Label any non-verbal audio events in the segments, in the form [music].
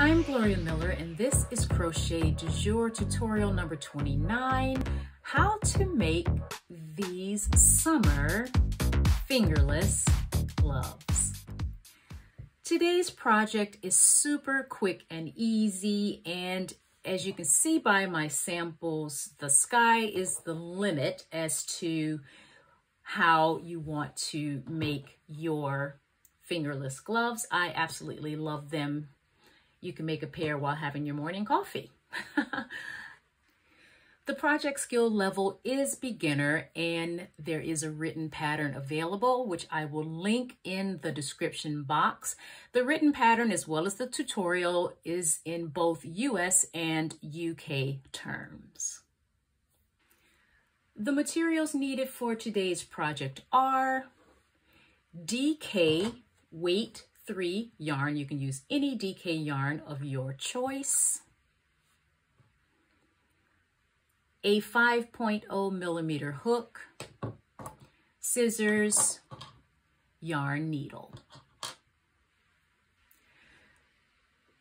I'm Gloria Miller and this is Crochet Du Jour tutorial number 29, how to make these summer fingerless gloves. Today's project is super quick and easy and as you can see by my samples, the sky is the limit as to how you want to make your fingerless gloves. I absolutely love them. You can make a pair while having your morning coffee. [laughs] the project skill level is beginner and there is a written pattern available, which I will link in the description box. The written pattern as well as the tutorial is in both US and UK terms. The materials needed for today's project are DK weight 3 yarn. You can use any DK yarn of your choice. A 5.0 millimeter hook, scissors, yarn needle.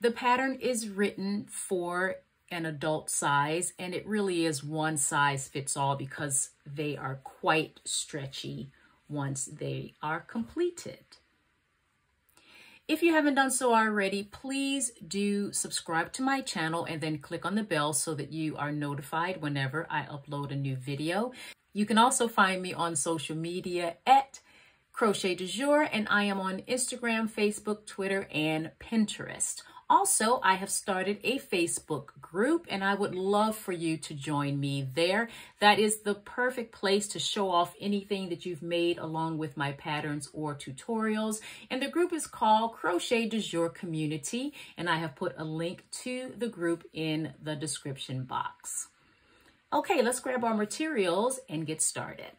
The pattern is written for an adult size and it really is one size fits all because they are quite stretchy once they are completed. If you haven't done so already, please do subscribe to my channel and then click on the bell so that you are notified whenever I upload a new video. You can also find me on social media at Crochet Du Jour and I am on Instagram, Facebook, Twitter, and Pinterest. Also, I have started a Facebook group and I would love for you to join me there. That is the perfect place to show off anything that you've made along with my patterns or tutorials. And the group is called Crochet Du Jour Community and I have put a link to the group in the description box. Okay, let's grab our materials and get started.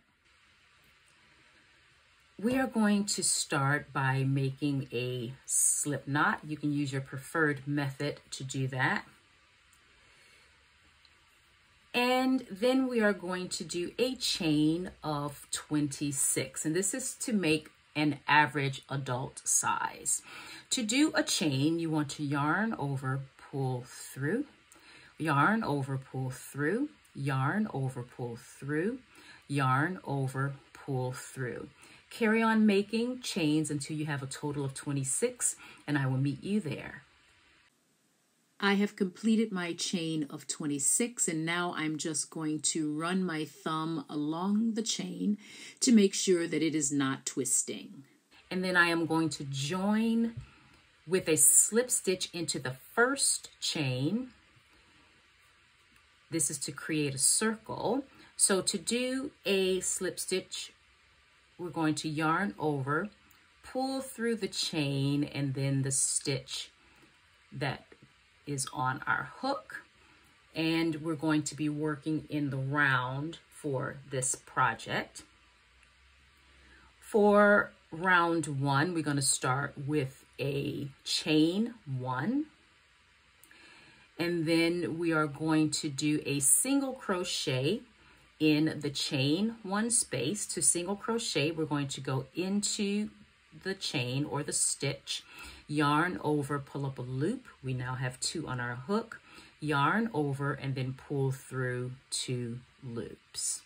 We are going to start by making a slip knot. You can use your preferred method to do that. And then we are going to do a chain of 26. And this is to make an average adult size. To do a chain, you want to yarn over, pull through, yarn over, pull through, yarn over, pull through, yarn over, pull through. Carry on making chains until you have a total of 26 and I will meet you there. I have completed my chain of 26 and now I'm just going to run my thumb along the chain to make sure that it is not twisting. And then I am going to join with a slip stitch into the first chain. This is to create a circle. So to do a slip stitch we're going to yarn over, pull through the chain and then the stitch that is on our hook. And we're going to be working in the round for this project. For round one, we're going to start with a chain one. And then we are going to do a single crochet in the chain one space to single crochet. We're going to go into the chain or the stitch. Yarn over pull up a loop. We now have two on our hook. Yarn over and then pull through two loops.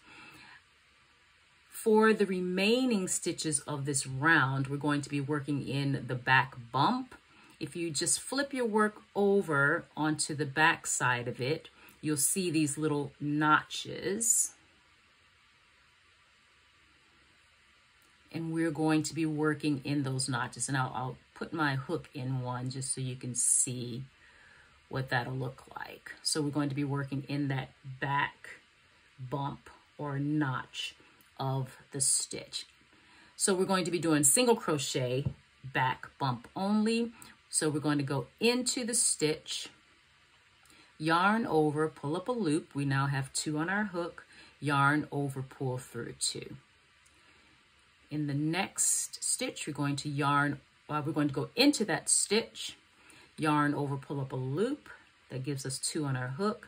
For the remaining stitches of this round we're going to be working in the back bump. If you just flip your work over onto the back side of it you'll see these little notches and we're going to be working in those notches and I'll, I'll put my hook in one just so you can see what that'll look like. So we're going to be working in that back bump or notch of the stitch. So we're going to be doing single crochet back bump only. So we're going to go into the stitch, yarn over, pull up a loop. We now have two on our hook, yarn over, pull through two. In the next stitch, we're going to yarn, uh, we're going to go into that stitch, yarn over, pull up a loop. That gives us two on our hook,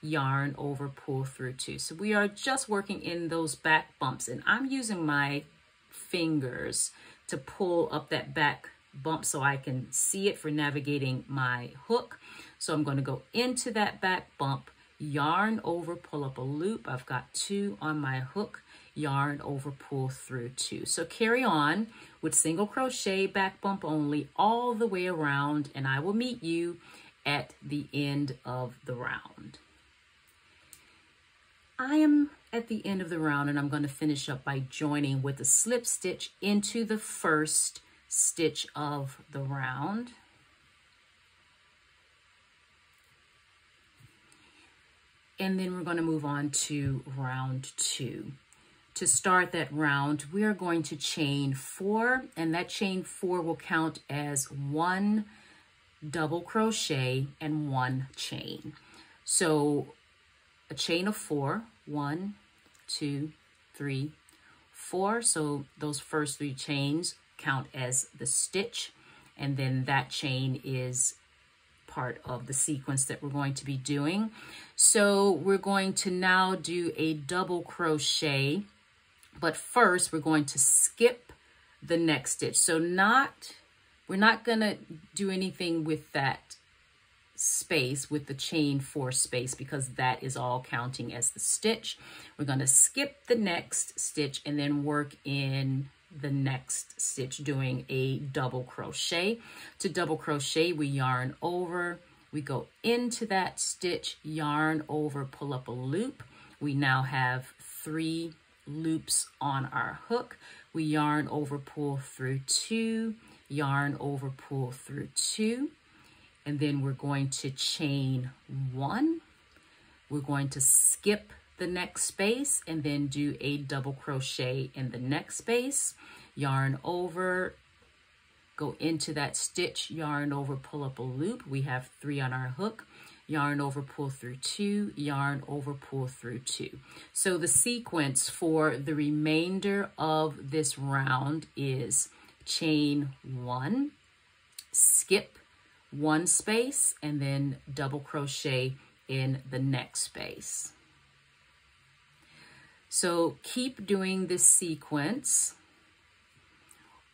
yarn over, pull through two. So we are just working in those back bumps and I'm using my fingers to pull up that back bump so I can see it for navigating my hook. So I'm going to go into that back bump, yarn over, pull up a loop. I've got two on my hook, yarn over, pull through two. So carry on with single crochet, back bump only, all the way around, and I will meet you at the end of the round. I am at the end of the round and I'm going to finish up by joining with a slip stitch into the first stitch of the round. And then we're going to move on to round two. To start that round, we are going to chain four, and that chain four will count as one double crochet and one chain. So a chain of four, one, two, three, four. So those first three chains count as the stitch. And then that chain is part of the sequence that we're going to be doing. So we're going to now do a double crochet, but first we're going to skip the next stitch. So not, we're not gonna do anything with that space with the chain four space because that is all counting as the stitch. We're going to skip the next stitch and then work in the next stitch doing a double crochet. To double crochet, we yarn over, we go into that stitch, yarn over, pull up a loop. We now have three loops on our hook. We yarn over, pull through two, yarn over, pull through two and then we're going to chain one. We're going to skip the next space and then do a double crochet in the next space, yarn over, go into that stitch, yarn over, pull up a loop. We have three on our hook, yarn over, pull through two, yarn over, pull through two. So the sequence for the remainder of this round is chain one, skip one space and then double crochet in the next space. So keep doing this sequence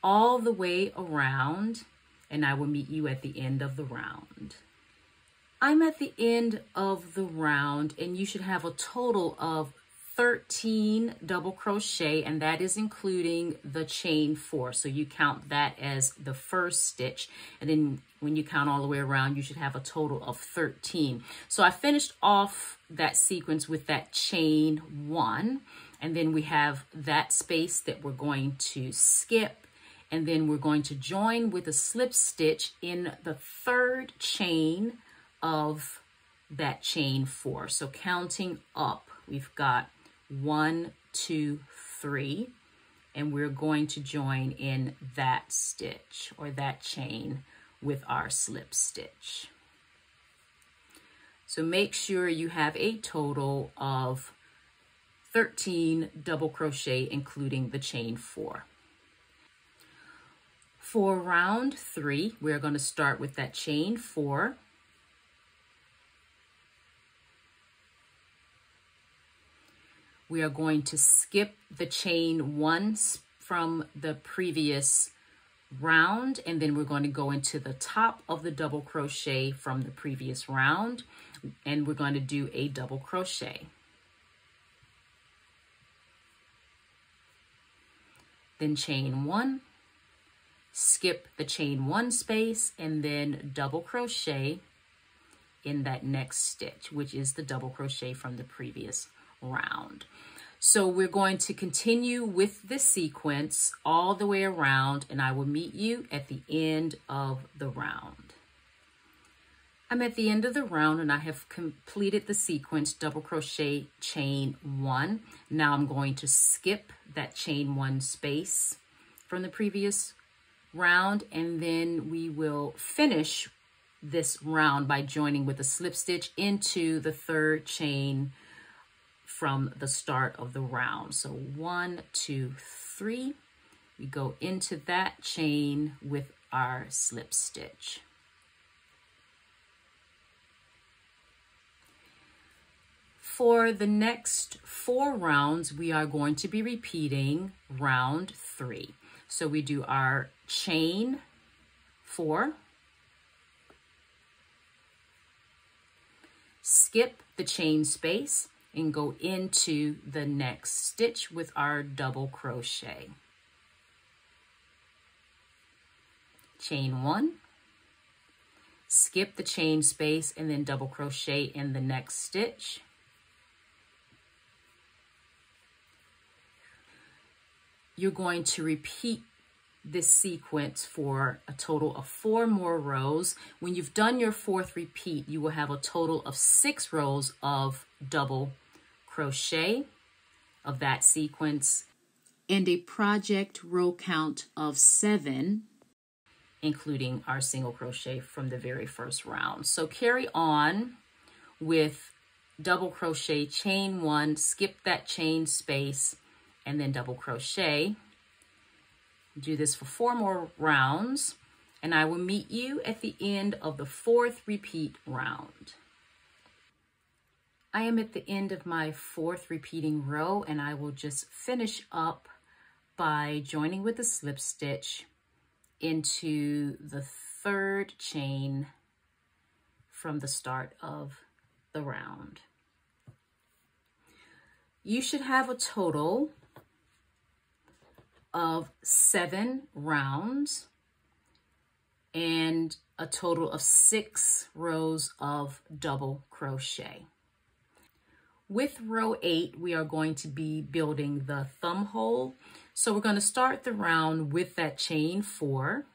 all the way around and I will meet you at the end of the round. I'm at the end of the round and you should have a total of 13 double crochet and that is including the chain four. So you count that as the first stitch and then when you count all the way around you should have a total of 13. So I finished off that sequence with that chain one and then we have that space that we're going to skip and then we're going to join with a slip stitch in the third chain of that chain four. So counting up, we've got one, two, three, and we're going to join in that stitch or that chain with our slip stitch. So make sure you have a total of 13 double crochet, including the chain four. For round three, we're going to start with that chain four, we are going to skip the chain once from the previous round and then we're going to go into the top of the double crochet from the previous round and we're going to do a double crochet. Then chain one, skip the chain one space and then double crochet in that next stitch, which is the double crochet from the previous round. So we're going to continue with this sequence all the way around and I will meet you at the end of the round. I'm at the end of the round and I have completed the sequence double crochet chain one. Now I'm going to skip that chain one space from the previous round and then we will finish this round by joining with a slip stitch into the third chain from the start of the round. So one, two, three. We go into that chain with our slip stitch. For the next four rounds, we are going to be repeating round three. So we do our chain four, skip the chain space and go into the next stitch with our double crochet. Chain one, skip the chain space and then double crochet in the next stitch. You're going to repeat this sequence for a total of four more rows. When you've done your fourth repeat, you will have a total of six rows of double crochet of that sequence and a project row count of seven, including our single crochet from the very first round. So carry on with double crochet, chain one, skip that chain space, and then double crochet do this for four more rounds and I will meet you at the end of the fourth repeat round. I am at the end of my fourth repeating row and I will just finish up by joining with a slip stitch into the third chain from the start of the round. You should have a total of seven rounds and a total of six rows of double crochet. With row eight, we are going to be building the thumb hole. So we're going to start the round with that chain four.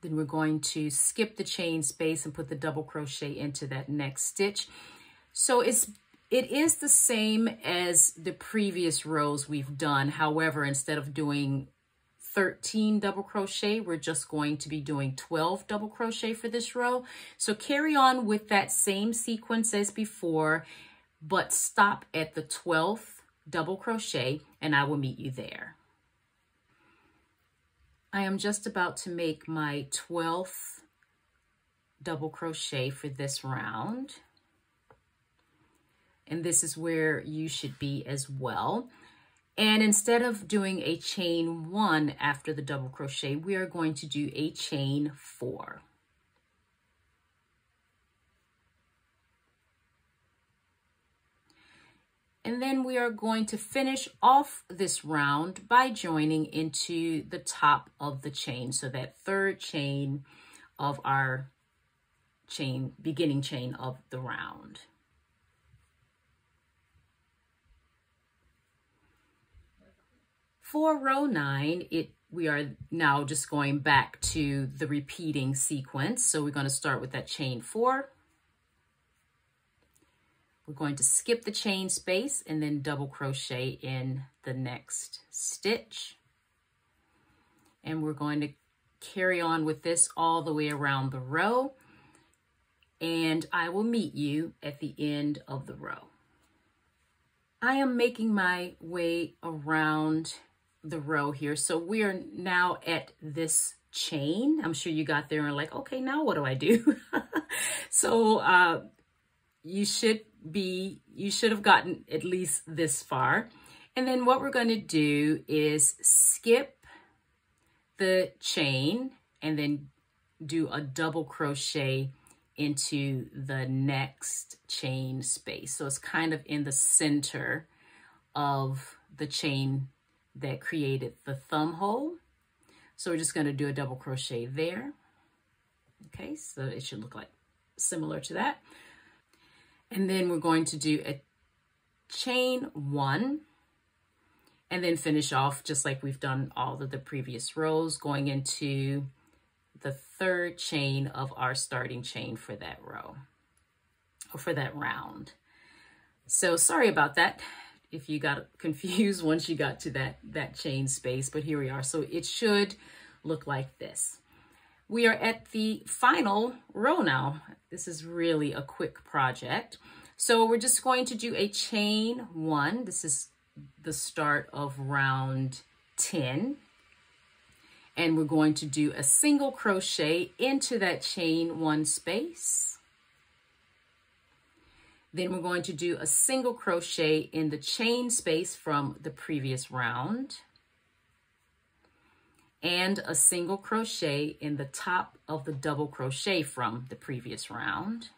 Then we're going to skip the chain space and put the double crochet into that next stitch. So it's it is the same as the previous rows we've done. However, instead of doing 13 double crochet, we're just going to be doing 12 double crochet for this row. So carry on with that same sequence as before, but stop at the 12th double crochet and I will meet you there. I am just about to make my 12th double crochet for this round and this is where you should be as well. And instead of doing a chain one after the double crochet, we are going to do a chain four. And then we are going to finish off this round by joining into the top of the chain. So that third chain of our chain, beginning chain of the round. For row oh nine, it we are now just going back to the repeating sequence. So we're going to start with that chain four. We're going to skip the chain space and then double crochet in the next stitch. And we're going to carry on with this all the way around the row. And I will meet you at the end of the row. I am making my way around the row here. So we are now at this chain. I'm sure you got there and like, okay, now what do I do? [laughs] so uh, you should be, you should have gotten at least this far. And then what we're going to do is skip the chain and then do a double crochet into the next chain space. So it's kind of in the center of the chain that created the thumb hole. So we're just going to do a double crochet there. Okay, so it should look like similar to that. And then we're going to do a chain one and then finish off just like we've done all of the previous rows going into the third chain of our starting chain for that row or for that round. So sorry about that if you got [laughs] confused once you got to that, that chain space, but here we are. So it should look like this. We are at the final row now. This is really a quick project. So we're just going to do a chain one. This is the start of round 10. And we're going to do a single crochet into that chain one space. Then we're going to do a single crochet in the chain space from the previous round. and a single crochet in the top of the double crochet from the previous round.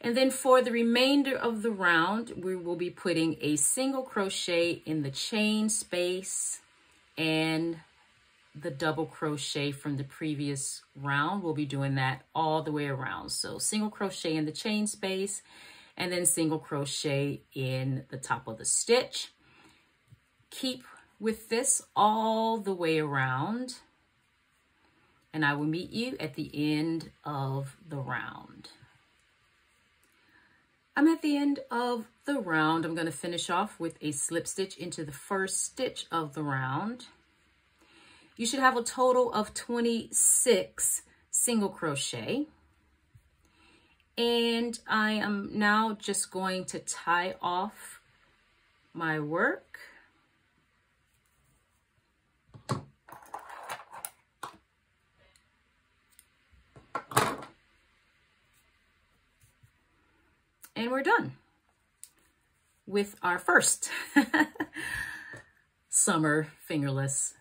And then for the remainder of the round, we will be putting a single crochet in the chain space and the double crochet from the previous round. We'll be doing that all the way around. So single crochet in the chain space and then single crochet in the top of the stitch. Keep with this all the way around and I will meet you at the end of the round. I'm at the end of the round. I'm going to finish off with a slip stitch into the first stitch of the round. You should have a total of 26 single crochet. And I am now just going to tie off my work. And we're done with our first [laughs] summer fingerless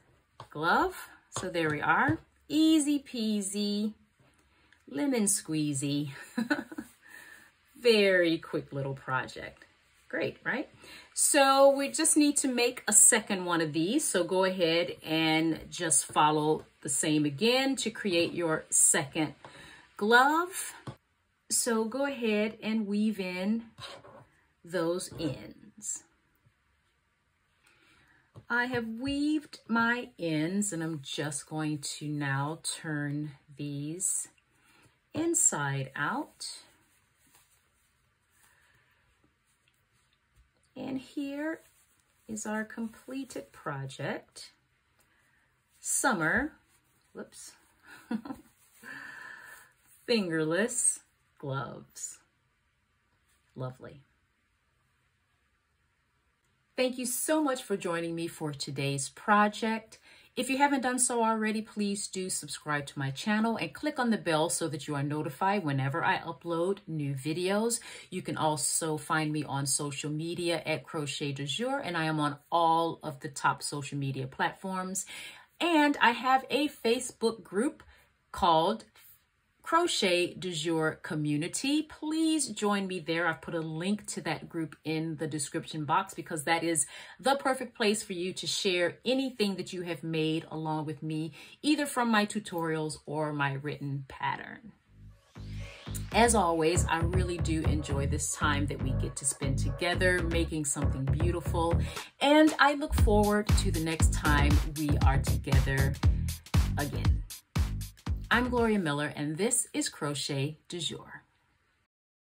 glove. So there we are. Easy peasy, lemon squeezy. [laughs] Very quick little project. Great, right? So we just need to make a second one of these. So go ahead and just follow the same again to create your second glove. So go ahead and weave in those ends. I have weaved my ends and I'm just going to now turn these inside out. And here is our completed project. Summer, whoops, [laughs] fingerless gloves. Lovely. Thank you so much for joining me for today's project. If you haven't done so already, please do subscribe to my channel and click on the bell so that you are notified whenever I upload new videos. You can also find me on social media at Crochet Du Jour, and I am on all of the top social media platforms. And I have a Facebook group called Crochet Du Jour community. Please join me there. I've put a link to that group in the description box because that is the perfect place for you to share anything that you have made along with me, either from my tutorials or my written pattern. As always, I really do enjoy this time that we get to spend together making something beautiful. And I look forward to the next time we are together again. I'm Gloria Miller, and this is Crochet Du Jour.